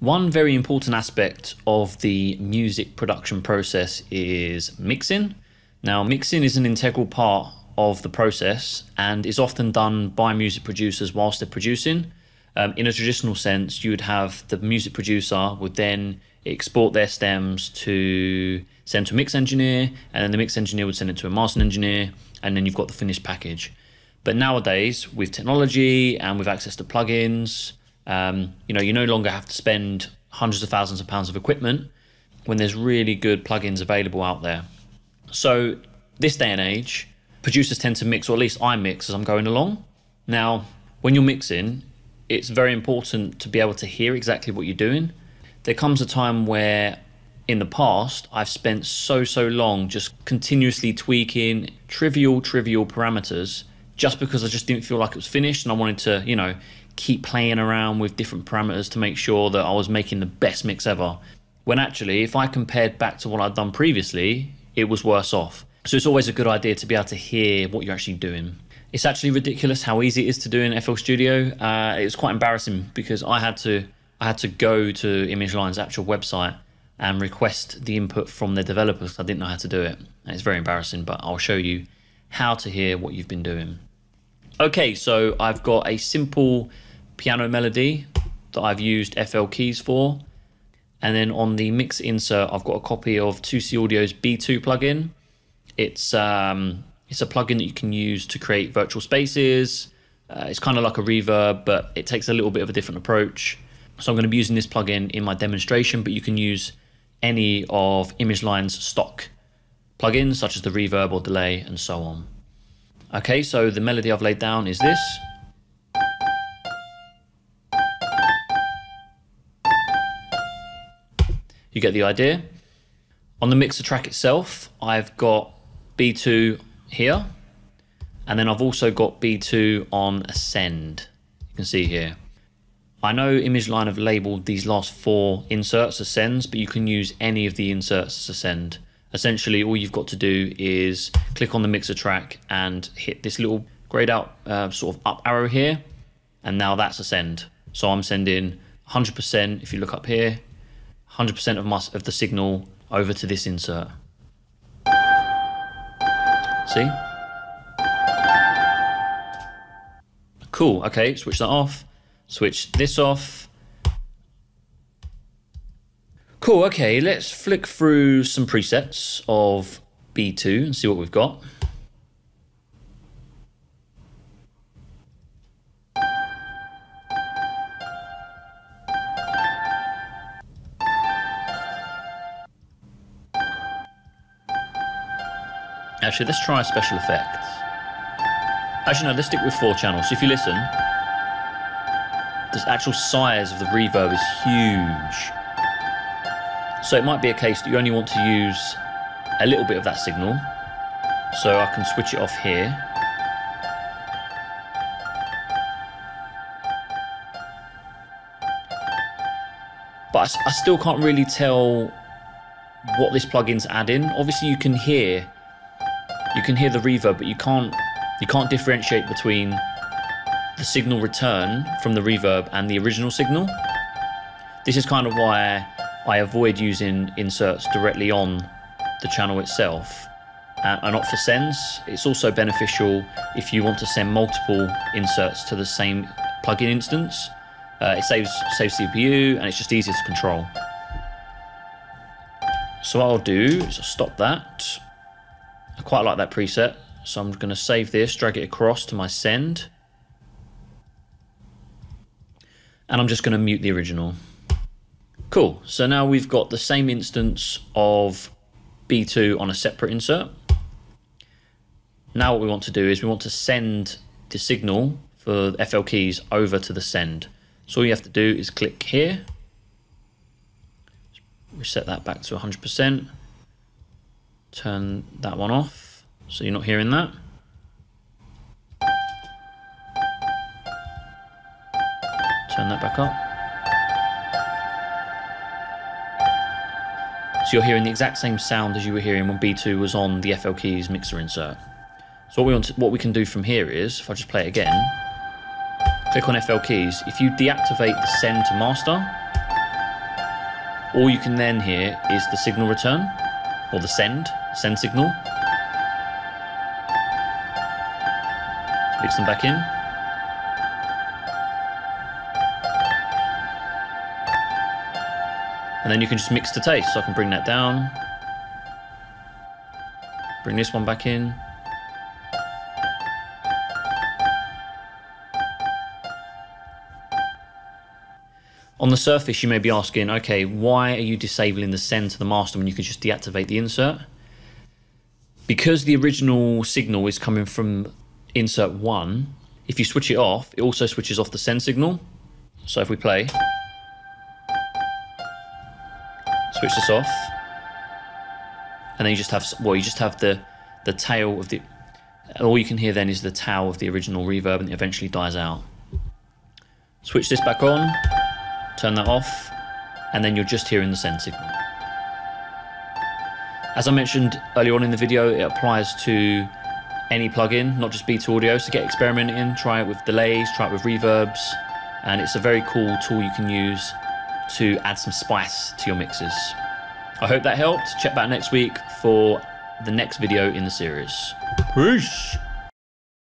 One very important aspect of the music production process is mixing. Now, mixing is an integral part of the process and is often done by music producers whilst they're producing. Um, in a traditional sense, you would have the music producer would then export their stems to send to a mix engineer, and then the mix engineer would send it to a mastering engineer, and then you've got the finished package. But nowadays, with technology and with access to plugins, um, you know, you no longer have to spend hundreds of thousands of pounds of equipment when there's really good plugins available out there. So this day and age, producers tend to mix, or at least I mix as I'm going along. Now, when you're mixing, it's very important to be able to hear exactly what you're doing. There comes a time where in the past, I've spent so, so long just continuously tweaking trivial, trivial parameters just because I just didn't feel like it was finished and I wanted to, you know, keep playing around with different parameters to make sure that I was making the best mix ever. When actually, if I compared back to what I'd done previously, it was worse off. So it's always a good idea to be able to hear what you're actually doing. It's actually ridiculous how easy it is to do in FL Studio. Uh, it was quite embarrassing because I had to I had to go to ImageLine's actual website and request the input from their developers. I didn't know how to do it. And it's very embarrassing, but I'll show you how to hear what you've been doing. Okay, so I've got a simple piano melody that I've used FL keys for. And then on the mix insert, I've got a copy of 2C Audio's B2 plugin. It's um, it's a plugin that you can use to create virtual spaces. Uh, it's kind of like a reverb, but it takes a little bit of a different approach. So I'm going to be using this plugin in my demonstration, but you can use any of ImageLine's stock plugins, such as the reverb or delay and so on. Okay, so the melody I've laid down is this. You get the idea. On the mixer track itself, I've got B2 here, and then I've also got B2 on a send. You can see here. I know ImageLine have labeled these last four inserts as sends, but you can use any of the inserts as send. Essentially, all you've got to do is click on the mixer track and hit this little grayed out uh, sort of up arrow here, and now that's a send. So I'm sending 100%, if you look up here, 100% of, my, of the signal over to this insert. See? Cool, okay, switch that off. Switch this off. Cool, okay, let's flick through some presets of B2 and see what we've got. Actually, let's try a special effects. Actually, no, let's stick with four channels. So if you listen, the actual size of the reverb is huge. So it might be a case that you only want to use a little bit of that signal. So I can switch it off here. But I, I still can't really tell what this plugin's adding. Obviously you can hear you can hear the reverb, but you can't you can't differentiate between the signal return from the reverb and the original signal. This is kind of why I avoid using inserts directly on the channel itself uh, and not for sends. It's also beneficial if you want to send multiple inserts to the same plugin instance. Uh, it saves, saves CPU and it's just easier to control. So what I'll do is I'll stop that. I quite like that preset. So I'm going to save this, drag it across to my send. and I'm just going to mute the original. Cool, so now we've got the same instance of B2 on a separate insert. Now what we want to do is we want to send the signal for FL keys over to the send. So all you have to do is click here, reset that back to 100%, turn that one off so you're not hearing that. Turn that back up. So you're hearing the exact same sound as you were hearing when B2 was on the FL Keys mixer insert. So what we want to, what we can do from here is, if I just play it again, click on FL Keys. If you deactivate the send to master, all you can then hear is the signal return, or the send, send signal. Mix them back in. And then you can just mix to taste. So I can bring that down. Bring this one back in. On the surface, you may be asking, okay, why are you disabling the send to the master when you can just deactivate the insert? Because the original signal is coming from insert 1, if you switch it off, it also switches off the send signal. So if we play, switch this off, and then you just have, well, you just have the, the tail of the, all you can hear then is the tail of the original reverb and it eventually dies out. Switch this back on turn that off, and then you're just hearing the send signal. As I mentioned earlier on in the video, it applies to any plugin, not just Beta Audio, so get experimenting, try it with delays, try it with reverbs, and it's a very cool tool you can use to add some spice to your mixes. I hope that helped. Check back next week for the next video in the series. Peace!